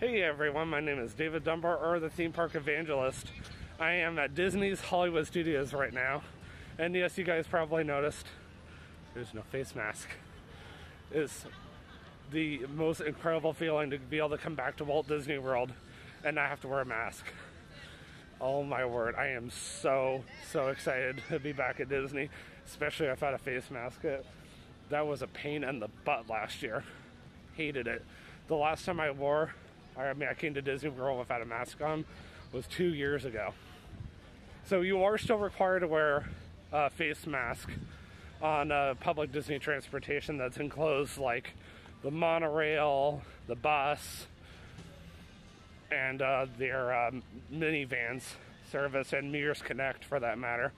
Hey everyone, my name is David Dunbar, or the Theme Park Evangelist. I am at Disney's Hollywood Studios right now. And yes, you guys probably noticed there's no face mask. It's the most incredible feeling to be able to come back to Walt Disney World and not have to wear a mask. Oh my word, I am so, so excited to be back at Disney, especially if I without a face mask. It, that was a pain in the butt last year. Hated it. The last time I wore I mean, I came to Disney World without a mask on, was two years ago. So you are still required to wear a face mask on uh, public Disney transportation that's enclosed, like the monorail, the bus, and uh, their um, minivans service, and Mears Connect for that matter.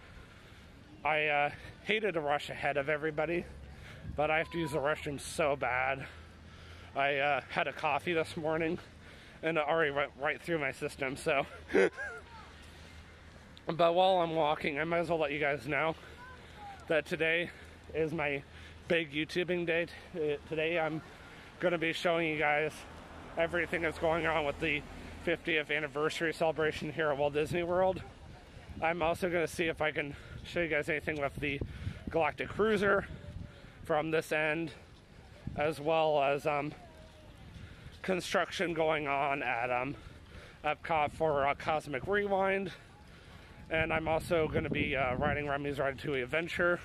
I uh, hated to rush ahead of everybody, but I have to use the restroom so bad. I uh, had a coffee this morning and it already went right through my system, so. but while I'm walking, I might as well let you guys know that today is my big YouTubing day. Today I'm going to be showing you guys everything that's going on with the 50th anniversary celebration here at Walt Disney World. I'm also going to see if I can show you guys anything with the Galactic Cruiser from this end, as well as um, construction going on at um, Epcot for uh, Cosmic Rewind. And I'm also going to be uh, riding Remy's Ratatouille Adventure.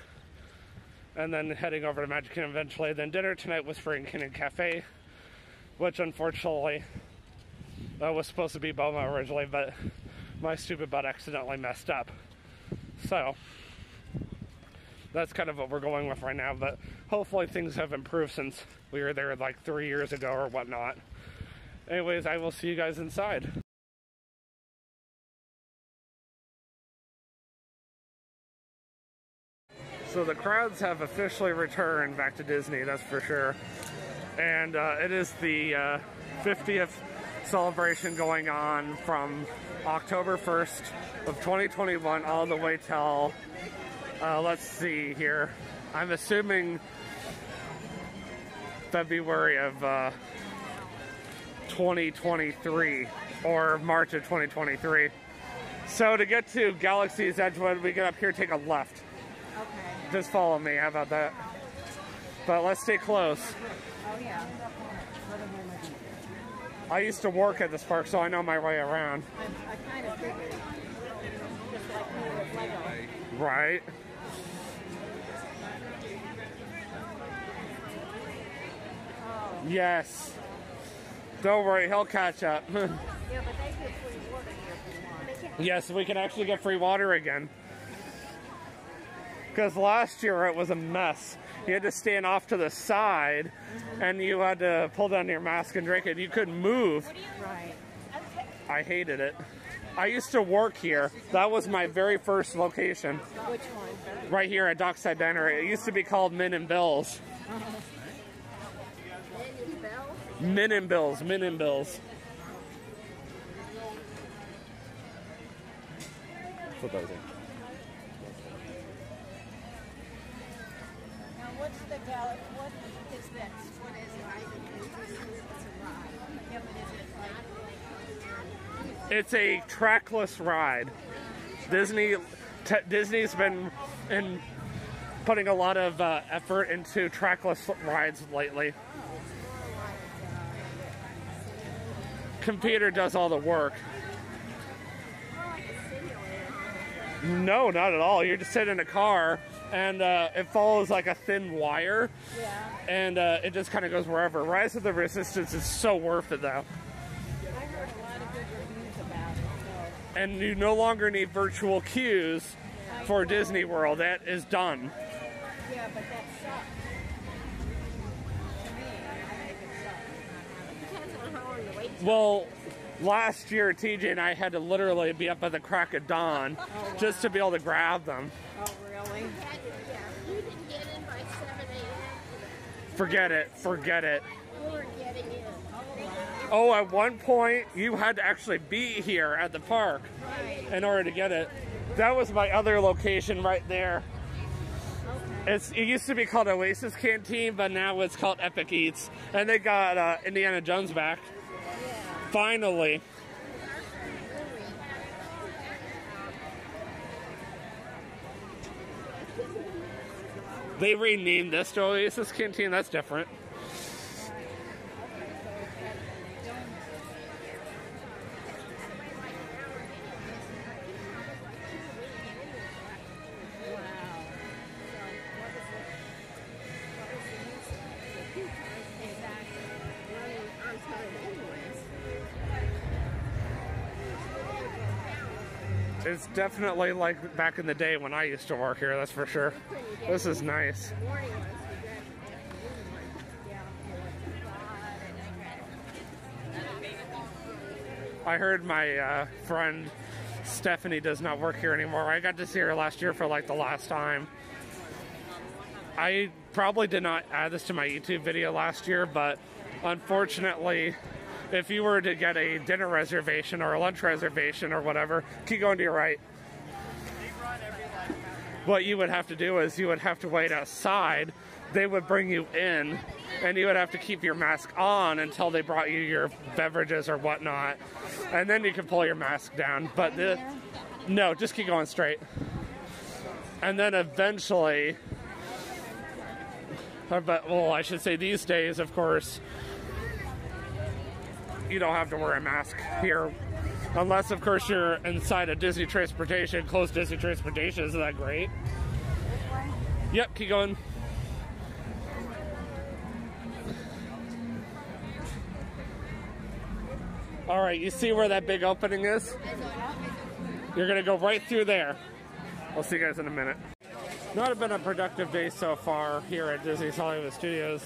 And then heading over to Magic Kingdom eventually. Then dinner tonight was Spring Kingdom Cafe, which unfortunately uh, was supposed to be Boma originally, but my stupid butt accidentally messed up. So, that's kind of what we're going with right now, but hopefully things have improved since we were there like three years ago or whatnot. Anyways, I will see you guys inside. So the crowds have officially returned back to Disney, that's for sure. And uh, it is the uh, 50th celebration going on from October 1st of 2021 all the way till uh, let's see here. I'm assuming February of uh, 2023 or March of 2023. So to get to Galaxy's Edge, when we get up here, take a left. Okay. Just follow me. How about that? But let's stay close. Oh yeah. I used to work at this park, so I know my way around. I, I kind of figured. Like me with Lego. Right. Yes. Don't worry, he'll catch up. Yeah, but they get free water here if you want. yes, we can actually get free water again. Because last year it was a mess. You had to stand off to the side and you had to pull down your mask and drink it. You couldn't move. Right. I hated it. I used to work here. That was my very first location. Which one? Right here at Dockside Diner. It used to be called Min and Bills. Min and Bills, Min and Bills. Flip over. Now, what's the gal? What is this? What is it? It's a ride. Yeah, but is it like? It's a trackless ride. Disney, t- Disney's been in putting a lot of uh, effort into trackless rides lately. Computer does all the work. No, not at all. You just sit in a car and uh, it follows like a thin wire Yeah. and uh, it just kind of goes wherever. Rise of the Resistance is so worth it though. I heard a lot of good reviews about it. So. And you no longer need virtual queues for Disney World. That is done. Yeah, but that sucks. Well, last year TJ and I had to literally be up at the crack of dawn just to be able to grab them. Oh, really? You didn't get in by 7 a.m. Forget it. Forget it. You were getting in. Oh, at one point you had to actually be here at the park in order to get it. That was my other location right there. It's it used to be called Oasis Canteen, but now it's called Epic Eats, and they got uh, Indiana Jones back. Finally. They renamed this to Oasis Canteen. That's different. Definitely like back in the day when I used to work here, that's for sure. This is nice. I heard my uh, friend Stephanie does not work here anymore. I got to see her last year for like the last time. I probably did not add this to my YouTube video last year, but unfortunately, if you were to get a dinner reservation or a lunch reservation or whatever, keep going to your right. What you would have to do is you would have to wait outside. They would bring you in, and you would have to keep your mask on until they brought you your beverages or whatnot, and then you can pull your mask down. But the no, just keep going straight, and then eventually. uh, But well, I should say these days, of course, you don't have to wear a mask here. Unless, of course, you're inside a Disney Transportation, closed Disney Transportation. Isn't that great? Yep, keep going. All right, you see where that big opening is? You're to go right through there. I'll see you guys in a minute. Not have been a productive day so far here at Disney's Hollywood Studios.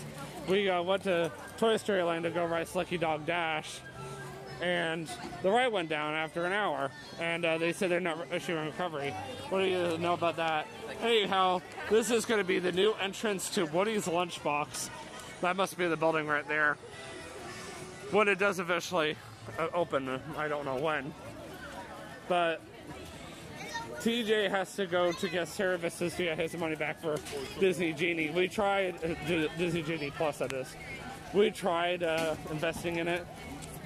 We uh, went to Toy Story Land to go ride Slinky Dog Dash, and the ride went down after an hour, and uh, they said they're not issuing recovery. What do you know about that? Anyhow, this is going to be the new entrance to Woody's Lunchbox. That must be the building right there. When it does eventually uh, open, I don't know when. But TJ has to go to get services to get his money back for Disney Genie. We tried uh, Disney Genie Plus, that is. We tried uh, investing in it,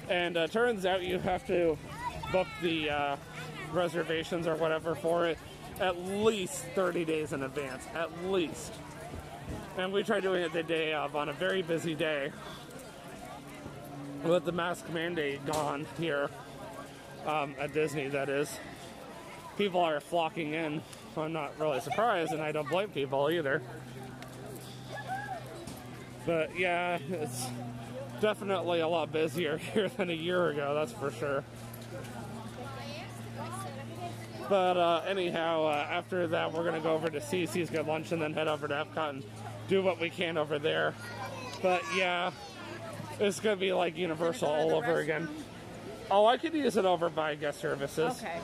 and uh, turns out you have to book the uh, reservations or whatever for it at least 30 days in advance, at least. And we tried doing it the day of on a very busy day with the mask mandate gone here um, at Disney, that is people are flocking in. I'm not really surprised, and I don't blame people either. But yeah, it's definitely a lot busier here than a year ago, that's for sure. But uh, anyhow, uh, after that, we're going to go over to CC's, get lunch, and then head over to Epcot and do what we can over there. But yeah, it's going to be like Universal all over again. Oh, I could use it over by guest services. Okay.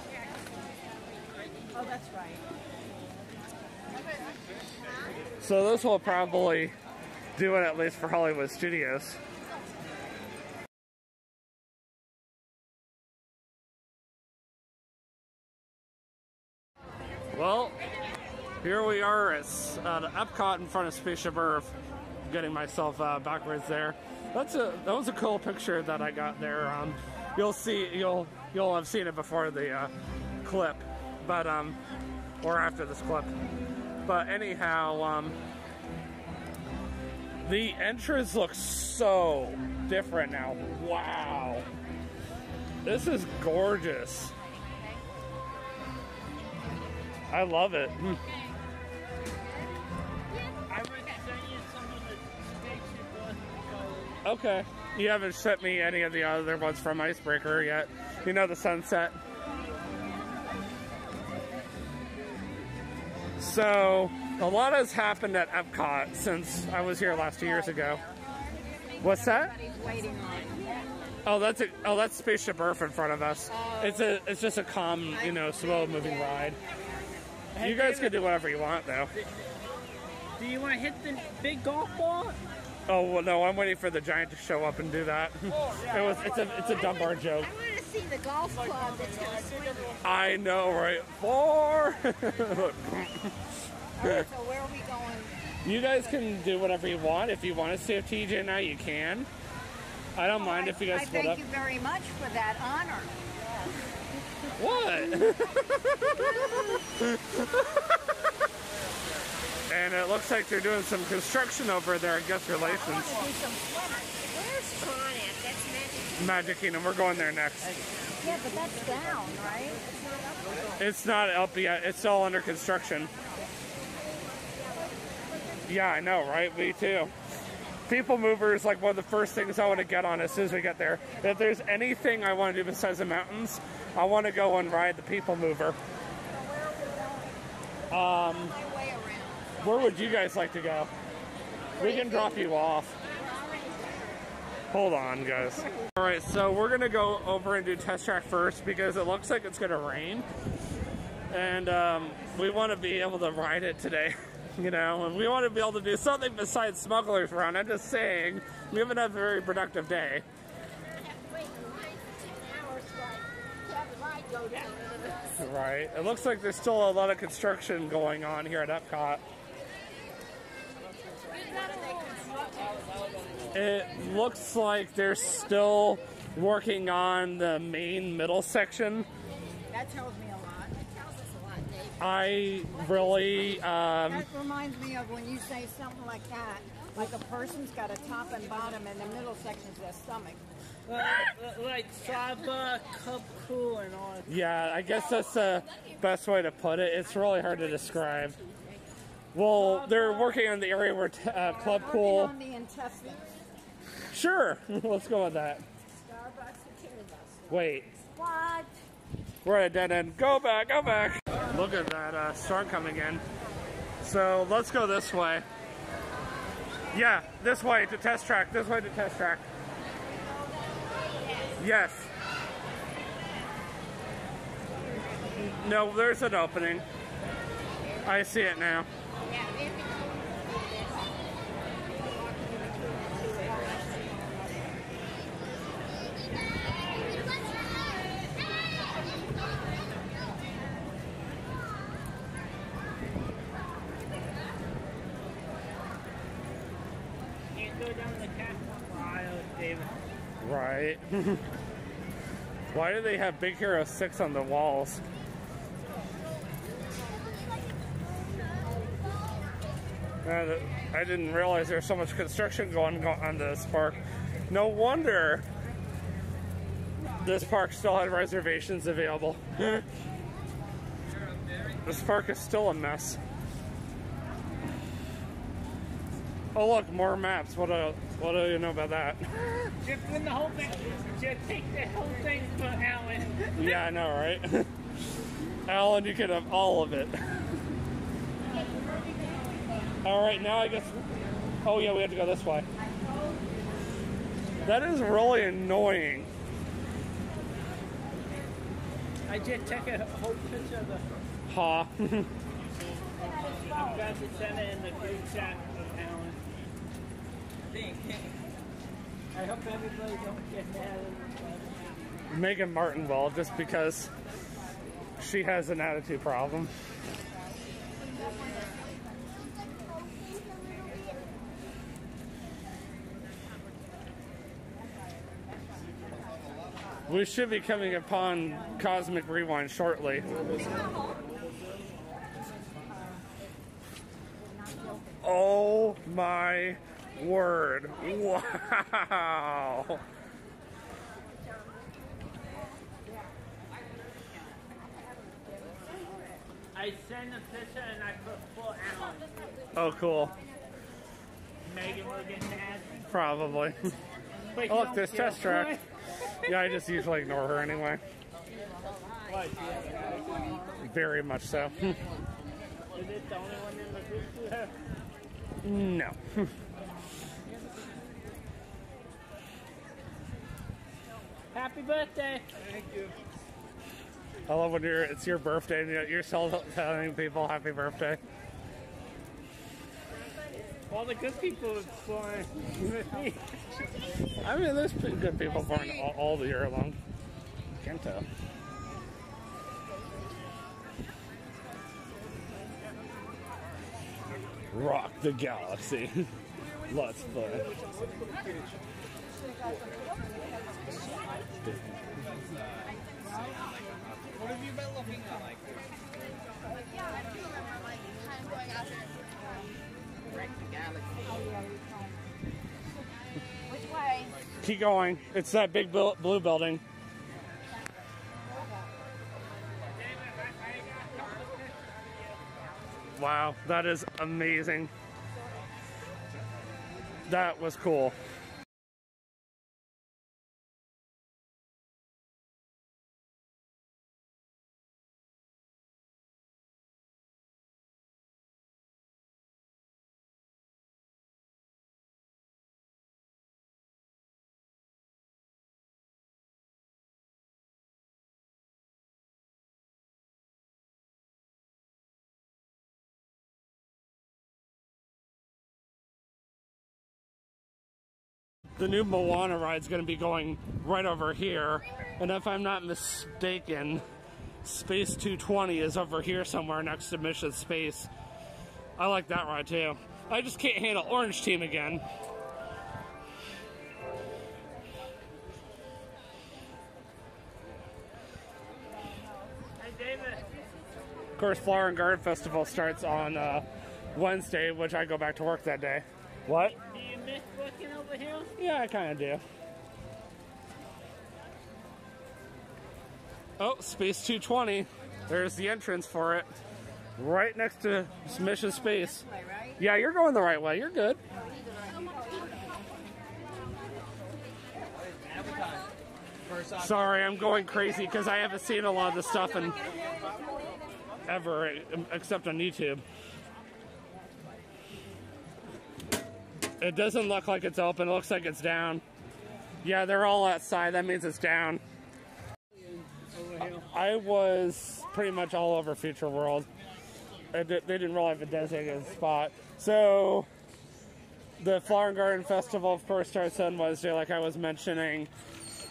Oh, that's right. So this will probably do it at least for Hollywood Studios. Well, here we are at uh, Epcot in front of Spaceship Earth. Getting myself uh, backwards there. That's a that was a cool picture that I got there. Um, you'll see you'll you'll have seen it before the uh, clip, but um, or after this clip. But anyhow, um, the entrance looks so different now. Wow. This is gorgeous. I love it. Mm. Okay. You haven't sent me any of the other ones from Icebreaker yet. You know the sunset. So, a lot has happened at Epcot since I was here last two years ago. What's that? Everybody's waiting on. Oh, that's a oh that's Spaceship Earth in front of us. It's a it's just a calm, you know, slow moving ride. You guys can do whatever you want though. Do you want to hit the big golf ball? Oh well, no, I'm waiting for the giant to show up and do that. It was it's a it's a Dunbar joke. I see the golf club that's going to swing. I know, right? Four. So where are we going? you guys can do whatever you want. If you want to see a TJ and I, you can. I don't mind if you guys I split thank up. you very much for that honor. What? and it looks like they're doing some construction over there at Guest Relations. Where's Tron at? That's magic. Kingdom, we're going there next. Yeah, but that's down, right? It's It's not up. yet, it's still under construction. Yeah, I know, right? Me too. People mover is like one of the first things I want to get on as soon as we get there. If there's anything I want to do besides the mountains, I want to go and ride the people mover. Um, around. Where would you guys like to go? We can drop you off. Hold on, guys. All right, so we're gonna go over and do test track first because it looks like it's gonna rain, and um, we want to be able to ride it today. You know, and we want to be able to do something besides smugglers run. I'm just saying, we haven't had a very productive day. Right. It looks like there's still a lot of construction going on here at Epcot. It looks like they're still working on the main middle section. That tells me a lot. Tells us a lot, Dave. I really, um, That reminds me of when you say something like that, like a person's got a top and bottom, and the middle section's their stomach. Like, like Saba, Cup Cool, and all. yeah, I guess that's the best way to put it. It's really hard to describe. Well, they're working on the area where t- uh, Club Working Pool. on the intestines. Sure, let's go with that. Wait. What? We're at a dead end. Go back, go back. Look at that uh, storm coming in. So let's go this way. Yeah, this way to test track. This way to test track. Yes. No, there's an opening. I see it now. Yeah, we have to go Can't go down the catwalk aisle, David. Right. Why do they have Big Hero 6 on the walls? Uh, I didn't realize there's so much construction going on this park. No wonder this park still had reservations available. this park is still a mess. Oh look, more maps. What do, what do you know about that? Just win the whole thing. Just take the whole thing for Alan. Yeah, I know, right? Alan, you can have all of it. All right, now I guess. Oh yeah, we have to go this way. That is really annoying. I just took a whole picture of the. Ha. I'm about to send it in the group chat of Alan. I hope everybody don't get mad. Megan Martin will, just because she has an attitude problem. We should be coming upon Cosmic Rewind shortly. Oh my word. Wow. I sent a picture and I put full Alan. Oh, cool. Megan will get mad. Probably. But Oh, look, feel test track. Yeah, I just usually ignore her anyway. What, you have- Very much so. Is it the only one in the group you have? no. Happy birthday! Thank you. I love when you're it's your birthday and you're- you're still telling people happy birthday. All the good people are born with me. I mean, there's good people born all, all the year long. Can't tell. Rock the galaxy. Let's play. What have you been looking at? Like, Yeah, I do remember like kind of going and break the galaxy. Which way? Keep going. It's that big blue building. Wow, that is amazing. That was cool. The new Moana ride is going to be going right over here. And if I'm not mistaken, Space 220 is over here somewhere next to Mission Space. I like that ride too. I just can't handle Orange Team again. hey David, Of course, Flower and Garden Festival starts on uh, Wednesday, which I go back to work that day. What? Do you miss working over here? Yeah, I kind of do. Oh, Space 220. There's the entrance for it. Right next to Mission Space. Yeah, you're going the right way. You're good. Sorry, I'm going crazy because I haven't seen a lot of the stuff in ever except on YouTube. It doesn't look like it's open. It looks like it's down. Yeah, they're all outside. That means it's down. I was pretty much all over Future World. They didn't really have a designated spot. So, the Flower and Garden Festival, of course, starts on Wednesday, like I was mentioning.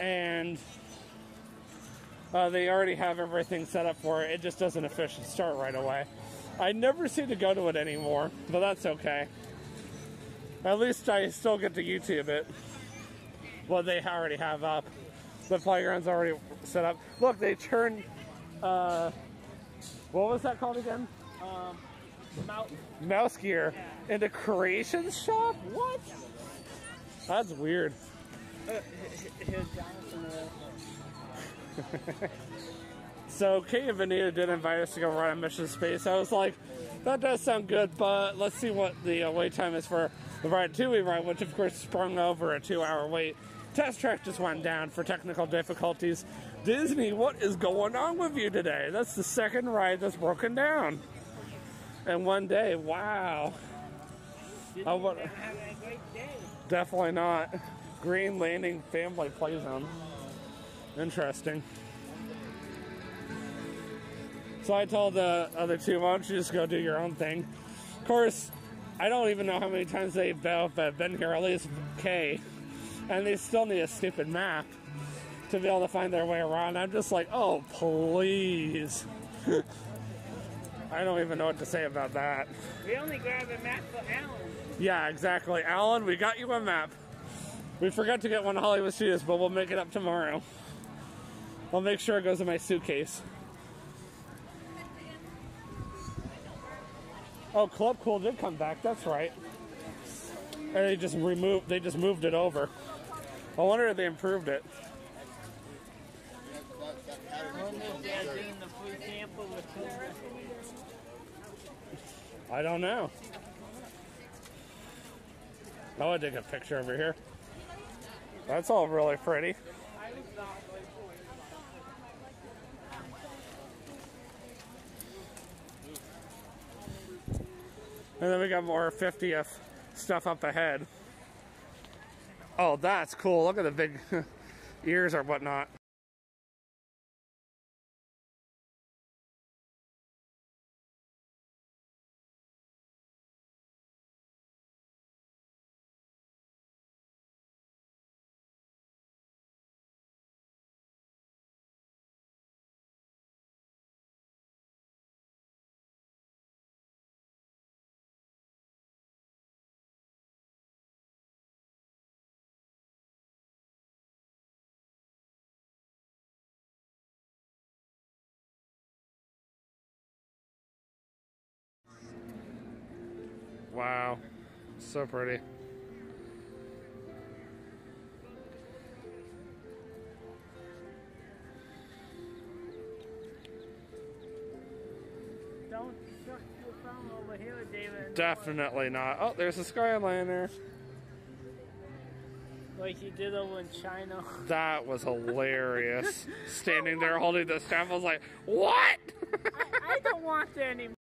And uh, they already have everything set up for it. It just doesn't officially start right away. I never seem to go to it anymore, but that's okay. At least I still get to YouTube it. Well, they already have up. The playground's already set up. Look, they turned. Uh, what was that called again? Um, mountain. Mouse Gear into Creations Shop? What? That's weird. Uh, So Kay and Venita did invite us to go ride on Mission Space. I was like, that does sound good, but let's see what the uh, wait time is for the ride two we ride, which of course sprung over a two-hour wait. Test track just went down for technical difficulties. Disney, what is going on with you today? That's the second ride that's broken down. In one day, wow. I wa- Having a great day. Definitely not. Green Landing Family Play Zone. Interesting. So I told the other two, why don't you just go do your own thing? Of course, I don't even know how many times they've been here, at least Kay. And they still need a stupid map to be able to find their way around. I'm just like, oh, please. I don't even know what to say about that. We only grabbed a map for Alan. Yeah, exactly. Alan, we got you a map. We forgot to get one to Hollywood Studios, but we'll make it up tomorrow. I'll make sure it goes in my suitcase. Oh, Club Cool did come back. That's right. And they just removed. They just moved it over. I wonder if they improved it. I don't know. Oh, I take a picture over here. That's all really pretty. And then we got more 50th stuff up ahead. Oh, that's cool. Look at the big ears or whatnot. Wow. So pretty. Don't shut your phone over here, David. Definitely not. Oh, there's a Skyliner. Like you did over in China. That was hilarious. Standing there holding the staff, I was like, what? I, I don't want that anymore.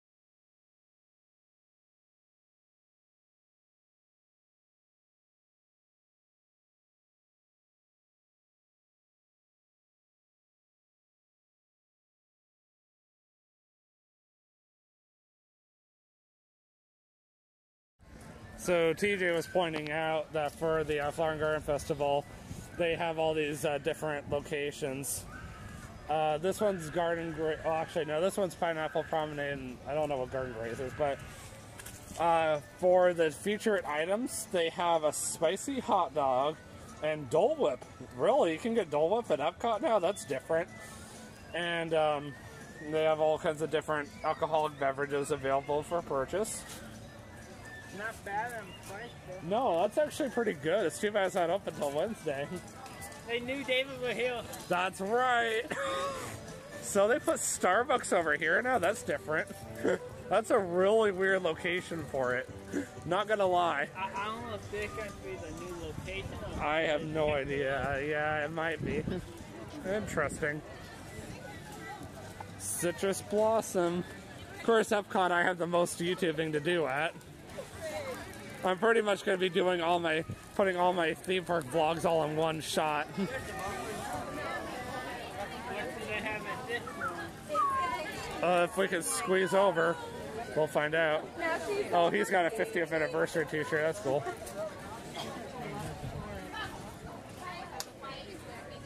So TJ was pointing out that for the uh, Flower and Garden Festival, they have all these uh, different locations. Uh, this one's Garden Graze. Oh, actually, no, this one's Pineapple Promenade. And I don't know what Garden Graze is, but uh, for the featured items, they have a spicy hot dog and Dole Whip. Really, you can get Dole Whip at Epcot now. That's different. And um, they have all kinds of different alcoholic beverages available for purchase. Not bad on price though. No, that's actually pretty good. It's too bad it's not up until Wednesday. They knew David would heal. That's right. so they put Starbucks over here now. That's different. That's a really weird location for it. Not gonna lie. I, I don't know if this going to be the new location. Or I have no idea. Yeah, it might be. Interesting. Citrus Blossom. Of course, Epcot I have the most YouTubing to do at. I'm pretty much going to be doing all my, putting all my theme park vlogs all in one shot. Uh, if we can squeeze over, we'll find out. Oh, he's got a 50th anniversary t-shirt. That's cool.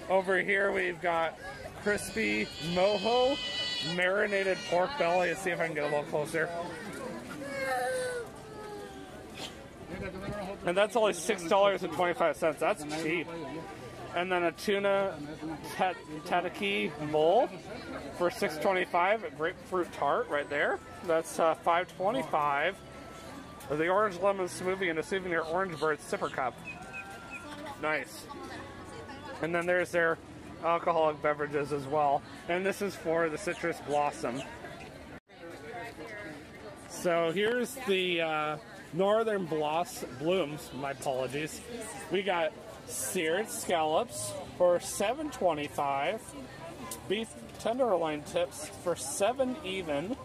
Over here we've got crispy mojo marinated pork belly. Let's see if I can get a little closer. And that's only six dollars and twenty-five cents. That's cheap. And then a tuna tat- tataki bowl for six twenty-five. A grapefruit tart right there. That's uh, five twenty-five. The orange lemon smoothie and a souvenir orange bird sipper cup. Nice. And then there's their alcoholic beverages as well. And this is for the citrus blossom. So here's the uh, Northern Bloss Blooms. My apologies. We got seared scallops for seven twenty-five. Beef tenderloin tips for seven even.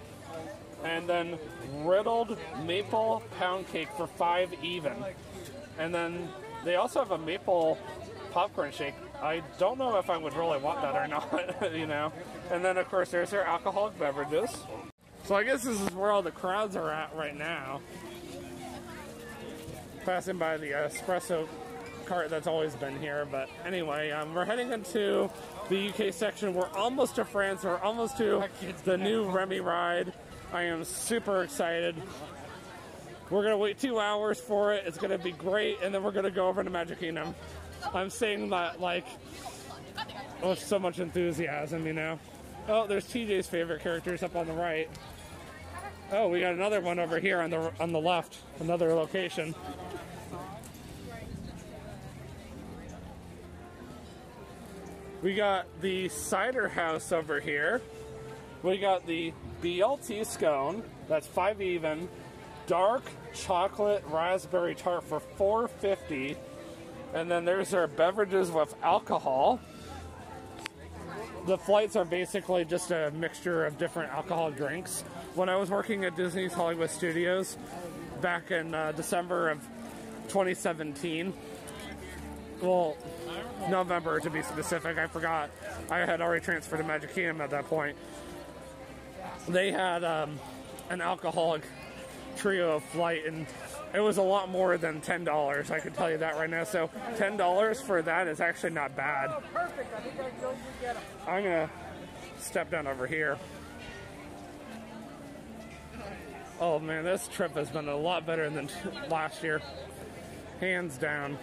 And then riddled maple pound cake for five even. And then they also have a maple popcorn shake. I don't know if I would really want that or not, you know. And then of course there's their alcoholic beverages. So I guess this is where all the crowds are at right now. Passing by the espresso cart that's always been here, but anyway, um, we're heading into the UK section. We're almost to France. We're almost to the new Remy ride. I am super excited. We're gonna wait two hours for it. It's gonna be great, and then we're gonna go over to Magic Kingdom. I'm saying that like with so much enthusiasm, you know. Oh, there's TJ's favorite characters up on the right. Oh, we got another one over here on the on the left, another location. We got the cider house over here. We got the BLT scone. That's five even. Dark chocolate raspberry tart for 450. And then there's our beverages with alcohol. The flights are basically just a mixture of different alcohol drinks. When I was working at Disney's Hollywood Studios back in uh, December of 2017, well, November to be specific, I forgot. I had already transferred to Magic Kingdom at that point. They had um, an alcoholic trio of flight, and it was a lot more than ten dollars. I can tell you that right now. So ten dollars for that is actually not bad. Perfect. I think I go get them. I'm gonna step down over here. Oh man, this trip has been a lot better than last year, hands down.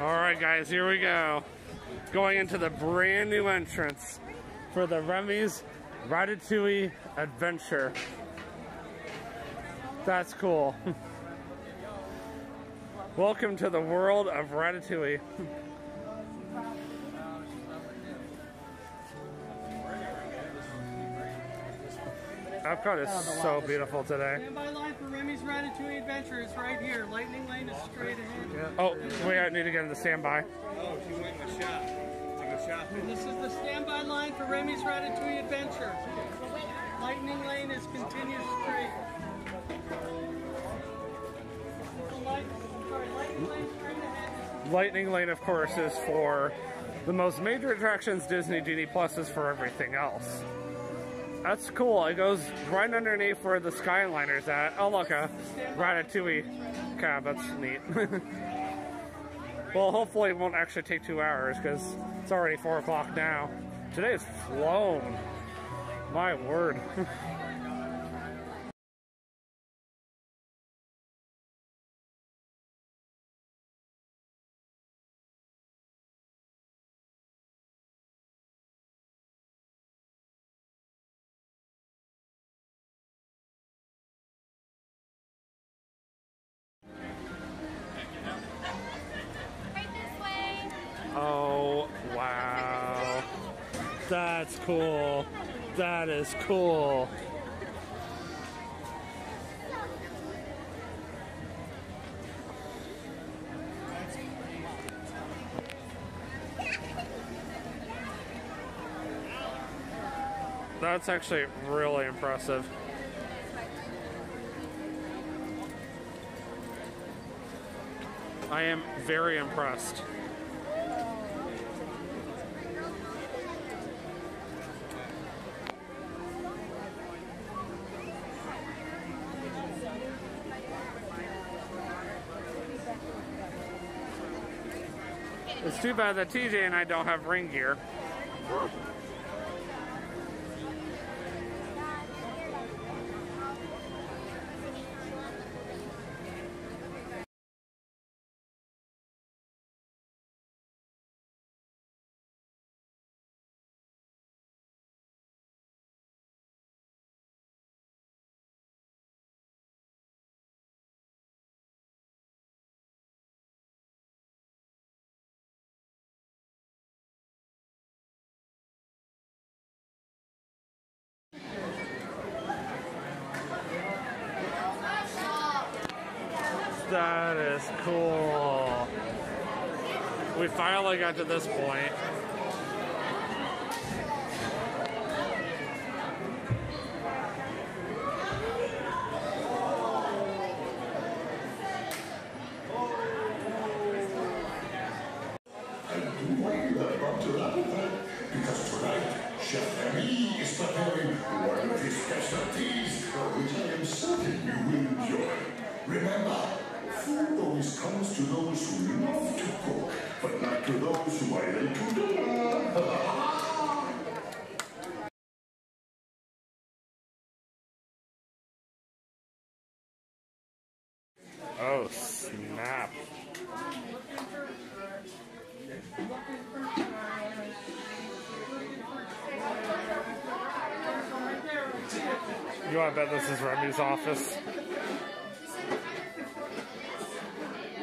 All right, guys, here we go. Going into the brand new entrance for the Remy's Ratatouille Adventure. That's cool. Welcome to the world of Ratatouille. Epcot is so beautiful today. Standby line for Remy's Ratatouille Adventure is right here. Lightning Lane is straight ahead. Oh, we uh, need to get in the standby. Oh, she went in the shop. To go shopping. This is the standby line for Remy's Ratatouille Adventure. Lightning Lane is continued straight. The light, sorry, Lightning Lane straight ahead. Lightning Lane, of course, is for the most major attractions. Disney Genie Plus is for everything else. That's cool. It goes right underneath where the Skyliner's at. Oh, look, a Ratatouille cab. That's neat. well, hopefully it won't actually take two hours because it's already 4 o'clock now. Today is flown. My word. That's cool. That is cool. That's actually really impressive. I am very impressed. It's too bad that TJ and I don't have ring gear. That is cool. We finally got to this point. up to that because tonight Chef Remy is preparing one of his specialties, which I am certain you will enjoy. Remember, food always comes to those who love to cook, but not to those who are able to do it. Oh, snap. You want to bet this is Remy's office?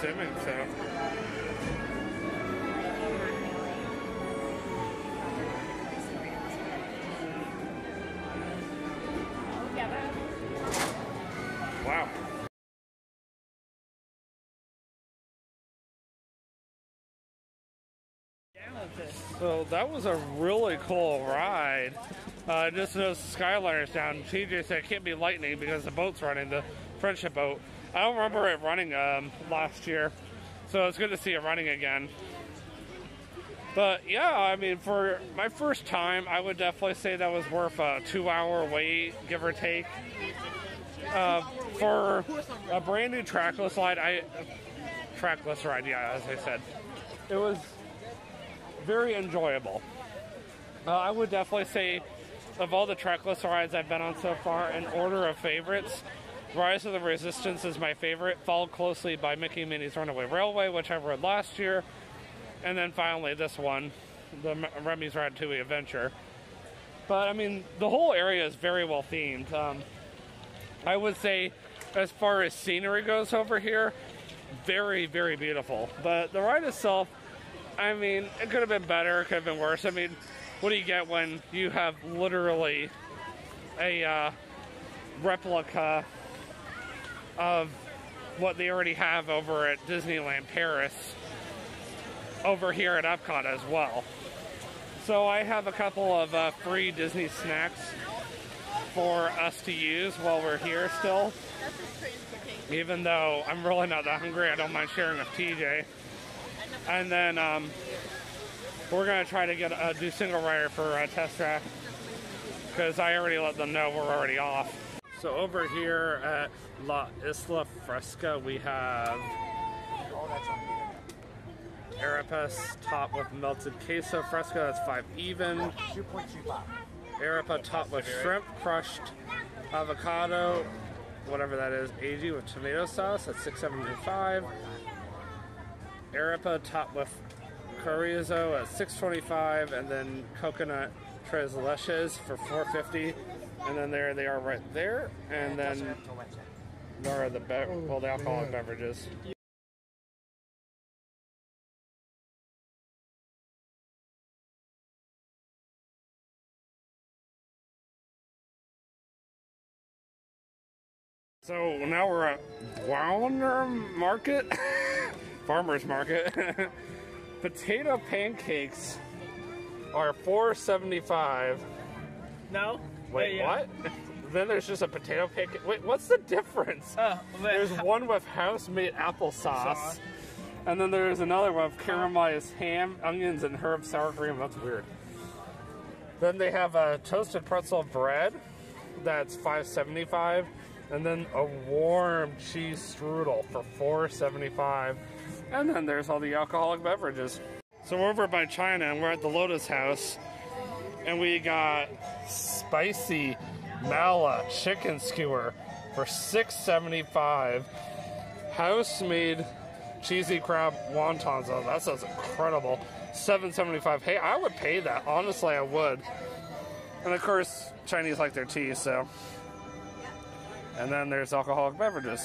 I'm so. Wow. So that was a really cool ride. Uh, just noticed the Skyliner's down. TJ said it can't be lightning because the boat's running, the friendship boat. I don't remember it running um, last year, so it's good to see it running again. But yeah, I mean, for my first time, I would definitely say that was worth a two-hour wait, give or take. Uh, for a brand new trackless ride, I trackless ride, yeah, as I said, it was very enjoyable. Uh, I would definitely say, of all the trackless rides I've been on so far, in order of favorites, Rise of the Resistance is my favorite, followed closely by Mickey Minnie's Runaway Railway, which I rode last year, and then finally this one, the Remy's Ratatouille Adventure. But I mean, the whole area is very well themed. Um, I would say, as far as scenery goes over here, very, very beautiful. But the ride itself, I mean, it could have been better, it could have been worse. I mean, what do you get when you have literally a uh, replica of what they already have over at Disneyland Paris over here at Epcot as well? So I have a couple of uh, free Disney snacks for us to use while we're here still. Even though I'm really not that hungry, I don't mind sharing with TJ. And then um, we're gonna try to get uh, do single rider for uh, test track because I already let them know we're already off. So over here at La Isla Fresca, we have Arepas topped with melted queso fresca. That's five even. Arepa topped with shrimp, crushed avocado, whatever that is, AG with tomato sauce. That's six seventy five. Arepa topped with chorizo at 625 and then coconut tres leches for 450 and then there they are right there. And then there are the be- oh, well the alcoholic beverages. So now we're at Wowner Market? Farmers market. Potato pancakes are 475 No. wait Yeah, what? Then there's just a potato pancake wait what's the difference? Yeah. Oh, there's one with house made applesauce Sauce. and then there's another one with caramelized ham onions and herb sour cream. That's weird. Then they have a toasted pretzel bread that's 575 and then a warm cheese strudel for 475 and then there's all the alcoholic beverages. So we're over by china and we're at the lotus house and we got spicy mala chicken skewer for 675 house made cheesy crab wontons. Oh that sounds incredible. 775 hey i would pay that. Honestly i would. And of course chinese like their tea so. And then there's alcoholic beverages.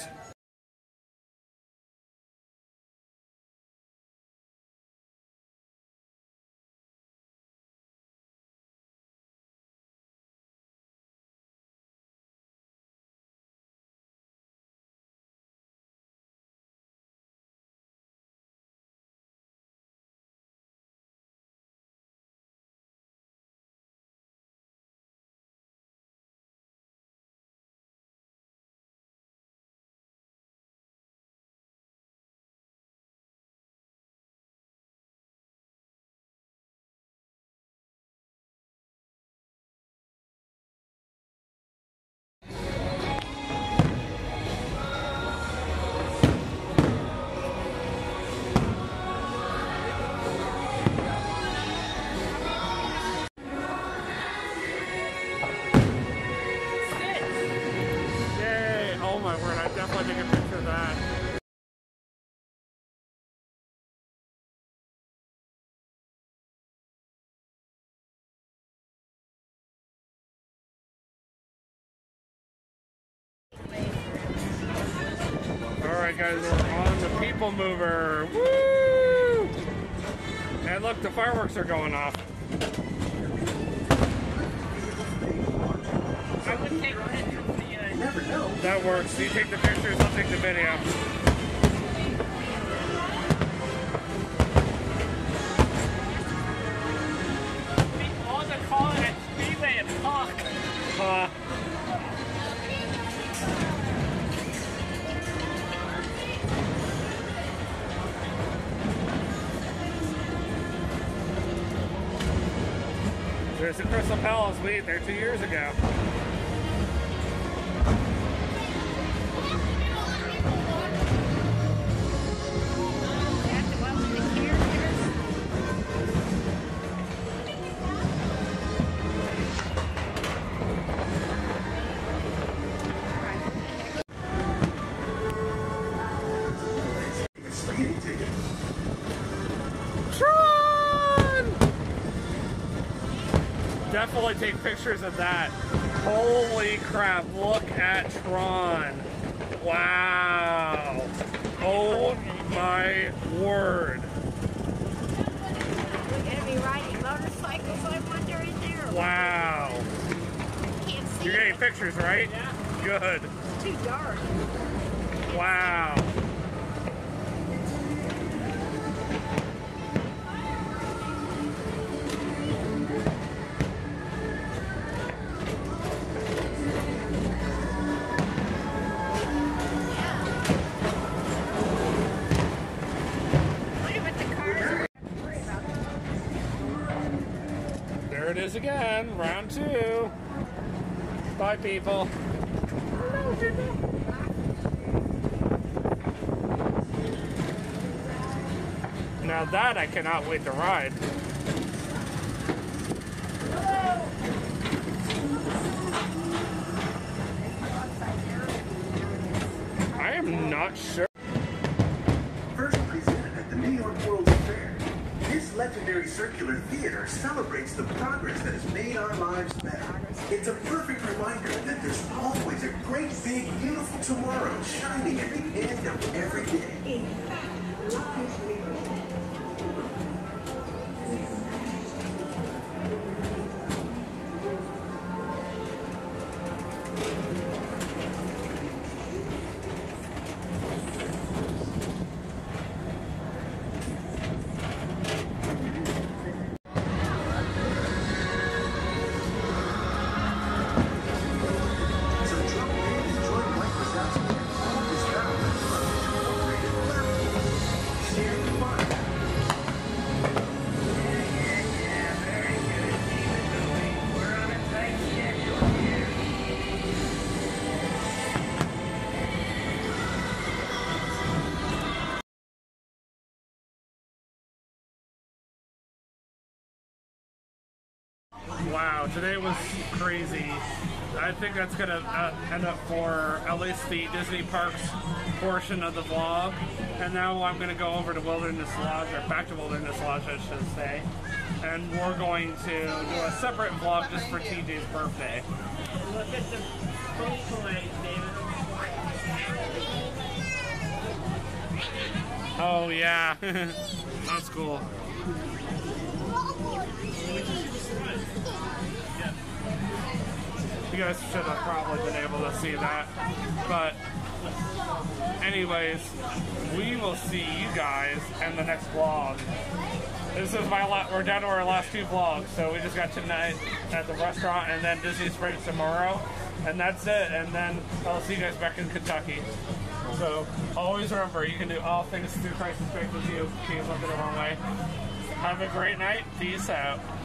Alright guys, we're on the people mover. Woo! And look, the fireworks are going off. I would take a picture for you. That works. You take the pictures, I'll take the video. All the calling at Speedway giant hawk. There's the Crystal Palace. We ate there two years ago. Take pictures of that. Holy crap, look at Tron. Wow. Oh my word. We're gonna riding motorcycles, I wonder, in there. Wow. You're getting pictures, right? Yeah. Good. It's too dark. Wow. It is again, round two. Bye, people. Now that I cannot wait to ride. I am not sure. Legendary circular theater celebrates the progress that has made our lives better. It's a perfect reminder that there's always a great, big, beautiful tomorrow shining at the end of every day. In So Wow, today was crazy. I think that's gonna uh, end up for at least the Disney Parks portion of the vlog. And now I'm gonna go over to Wilderness Lodge, or back to Wilderness Lodge, I should say. And we're going to do a separate vlog just for TJ's birthday. Look at the David. Oh yeah, that's cool. You guys should have probably been able to see that. But anyways, we will see you guys in the next vlog. This is my la- we're down to our last two vlogs. So we just got tonight at the restaurant and then Disney Springs tomorrow. And that's it. And then I'll see you guys back in Kentucky. So always remember, you can do all things through Christ who strengthens you. Please look the wrong way. Have a great night. Peace out.